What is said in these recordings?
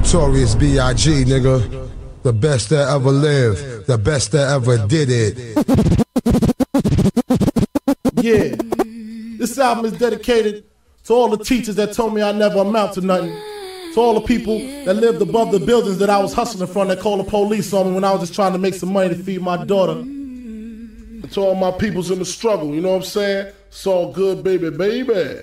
Notorious B.I.G. nigga. The best that ever lived. The best that ever did it. Yeah. This album is dedicated to all the teachers that told me I never amount to nothing. To all the people that lived above the buildings that I was hustling from that called the police on me when I was just trying to make some money to feed my daughter. And to all my peoples in the struggle, you know what I'm saying? It's all good, baby, baby.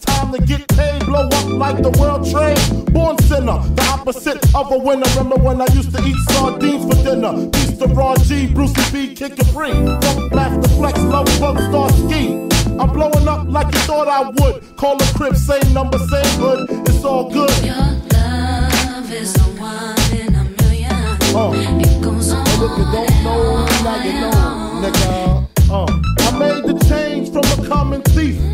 Time to get paid, blow up like the world trade. Born sinner, the opposite of a winner. Remember when I used to eat sardines for dinner? Peace to Ron G, Brucey B, Kid Capri. Funkmaster Flex, love, bug, star, ski. I'm blowing up like you thought I would. Call the crib, same number, same hood. It's all good. Your love is a one in a million. Uh. It goes on. And if you don't know, now you know, nigga. Uh. I made the change from a common thief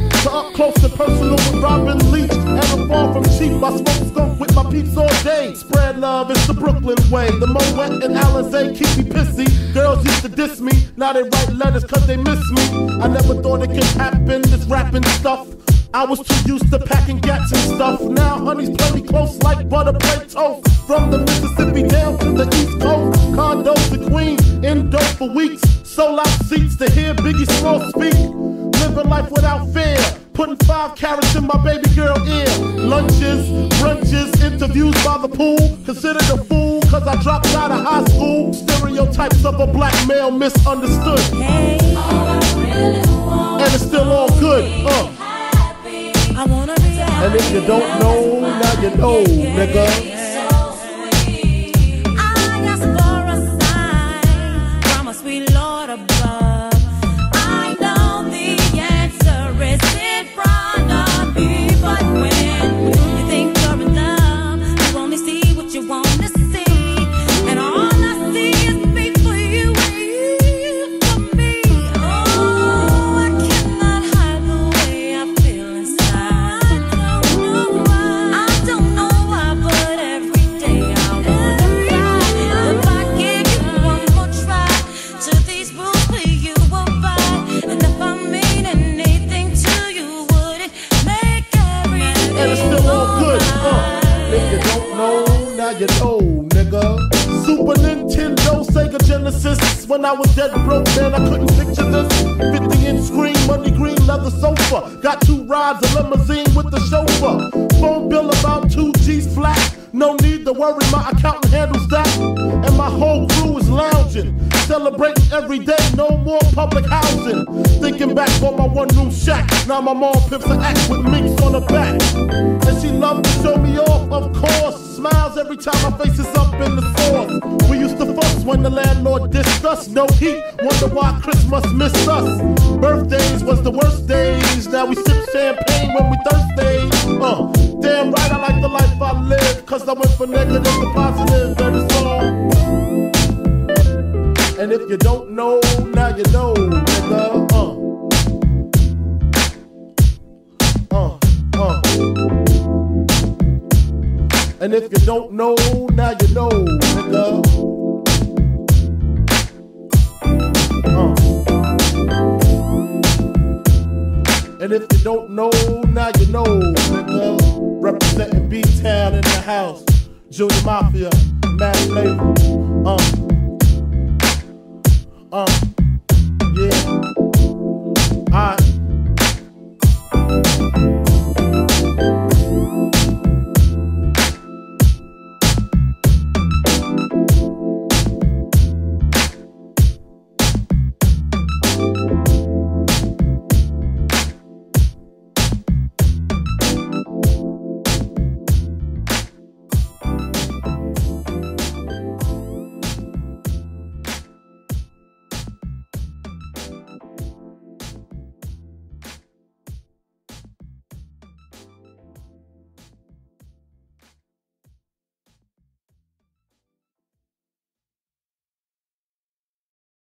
close and personal with Robin Leach. And I'm far from cheap. I smoke skunk with my peeps all day. Spread love, it's the Brooklyn way. The Moet and Alizé keep me pissy. Girls used to diss me, now they write letters cause they miss me. I never thought it could happen, this rapping stuff. I was too used to packing gats and stuff. Now honey's plenty close like butter bread toast. From the Mississippi down to the East Coast, condos to Queens, dope for weeks. Sold out seats to hear Biggie Small speak. Five carats in my baby girl ear. Lunches, brunches, interviews by the pool. Considered a fool cause I dropped out of high school. Stereotypes of a black male misunderstood. And it's still all good. Uh. And if you don't know, now you know, nigga. Sweet Lord above. You know, nigga. Super Nintendo, Sega Genesis. When I was dead broke, man, I couldn't picture this. 50 inch screen, money green leather sofa. Got two rides, a limousine with the chauffeur. Phone bill about two G's flat. No need to worry, my accountant handles that. And my whole crew is lounging, celebrating every day, no more public housing. Thinking back on my one room shack, now my mom pimps an act with minks on her back. And she loved to show me off, of course. Every time my face is up in the source. We used to fuss when the landlord dissed us. No heat, wonder why Christmas missed us. Birthdays was the worst days. Now we sip champagne when we thirsty. Uh, damn right, I like the life I live. Cause I went from negative to positive, and it's all. And if you don't know, now you know, And if you don't know, now you know, nigga. Uh. And if you don't know, now you know, nigga. Representing B-Town in the house. Junior Mafia, Mad Flavor.